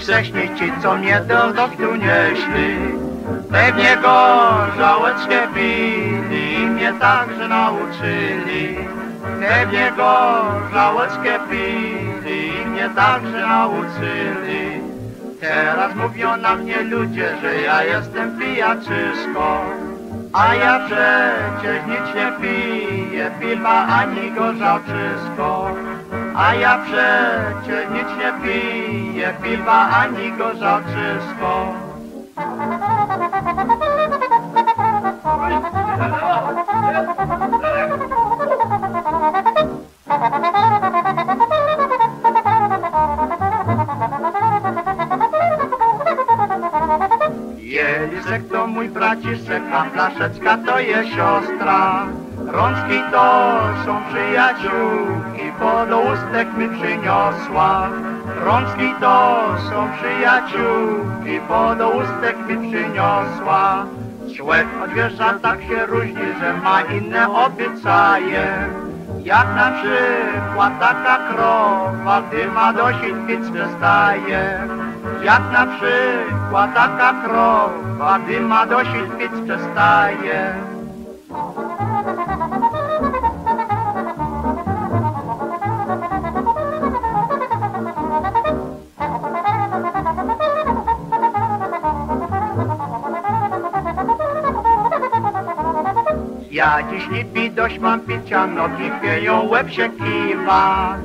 se śnić ci, co mnie do doktu nieśli. Pewnie gorzałeczkę pili i mnie także nauczyli. Pewnie gorzałeczkę pili i mnie także nauczyli. Teraz mówią na mnie ludzie, że ja jestem pijaczysko. A ja przecież nic nie piję, piwa ani gorzałczysko. A ja przecież nic nie piję, piwa ani gorzałczysko. Jelisek to mój braciszek, a flaszeczka to jest siostra. Rączki to są przyjaciółki, bo do ustek mi przyniosła. Rączki to są przyjaciółki, bo do ustek mi przyniosła. Człowiek od wiersza tak się różni, że ma inne obyczaje. Jak na przykład taka krowa, gdy ma dosyć pizzę staje. Jak na przykład taka krowa, gdy ma dosyć pizzę staje. Ja dziś dość mam picia, nogi wieją, łeb się kiwa.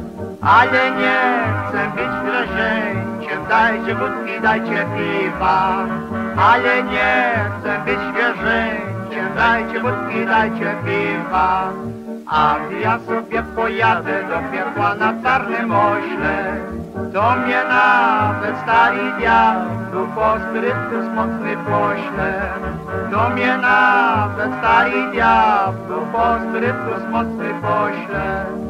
Ale nie chcę być zwierzęciem, dajcie wódki, dajcie piwa. Ale nie chcę być zwierzęciem, dajcie wódki, dajcie piwa. A ja sobie pojadę do piekła na czarnym ośle, co mě nápec starý ďábel, poskrytku smutný pošle. To mě nápec starý ďábel, poskrytku smutný pošle.